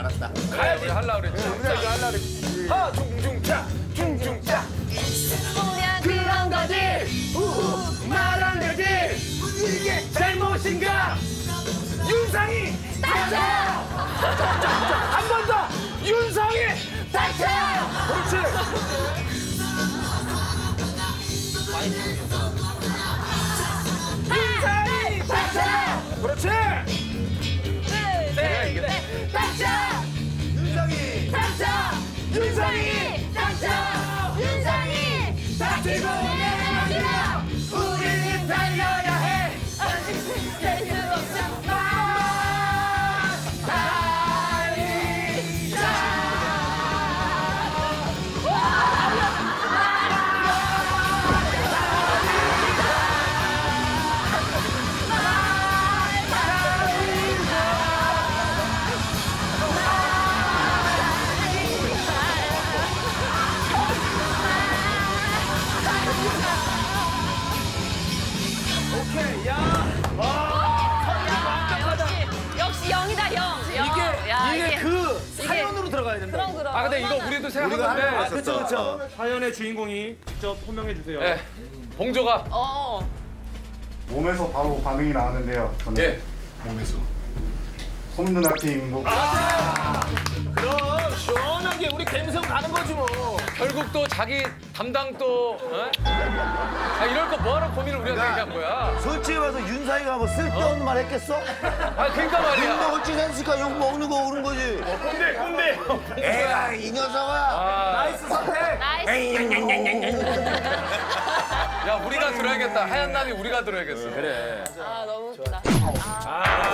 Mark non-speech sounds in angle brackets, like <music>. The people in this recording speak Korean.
알았다. 가야지 할라 그랬지. 우리가 이거 하려고 그랬지. 하 중중차 중중차. 그냥 그런 거지. 말안 되지. 이게 잘못인가? 윤상이 닥쳐! <laughs> 윤상이 닥쳐! 윤상이 닥치고 내려가자! 우리는 달려야 해. 될수 <laughs> 오케이 야. 역시 역시 영이다 영. 영. 이게 야, 이게 그 사연으로 들어가야 된다. 그럼 그럼. 아 근데 이거 우리도 생각하는데. 하는 거 그쵸 그쵸. 사연의 주인공이 직접 호명해 주세요. 예. 봉조가 어. 몸에서 바로 반응이 나왔는데요. 저는 예. 솜 누나 팀그 결국 또 자기 담당 또 어? 아, 이럴 거 뭐하러 고민을 우리가 얘기한 거야. 솔직히 말해서 윤상이가 뭐 쓸데없는 말 했겠어? 아 그러니까 말이야. 어찌 됐을까? 욕 먹는 거 오는 거지. 꼰대 꼰대. 에라 이 녀석아. 아, 나이스 선택. 나이스. 야 우리가 들어야겠다. 하얀 남이 우리가 들어야겠어. 그래. 아 너무 웃기다. 아 그렇지.